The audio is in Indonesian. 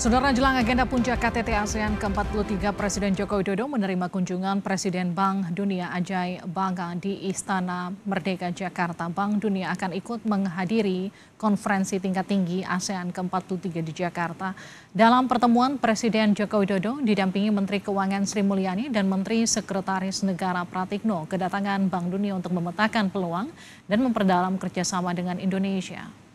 Saudara jelang agenda puncak KTT ASEAN ke-43, Presiden Joko Widodo menerima kunjungan Presiden Bank Dunia Ajay Bangga di Istana Merdeka Jakarta. Bank Dunia akan ikut menghadiri konferensi tingkat tinggi ASEAN ke-43 di Jakarta. Dalam pertemuan, Presiden Joko Widodo didampingi Menteri Keuangan Sri Mulyani dan Menteri Sekretaris Negara Pratikno kedatangan Bank Dunia untuk memetakan peluang dan memperdalam kerjasama dengan Indonesia.